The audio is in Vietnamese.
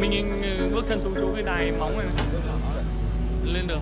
mình bước chân xuống chỗ cái đài móng này. Lên được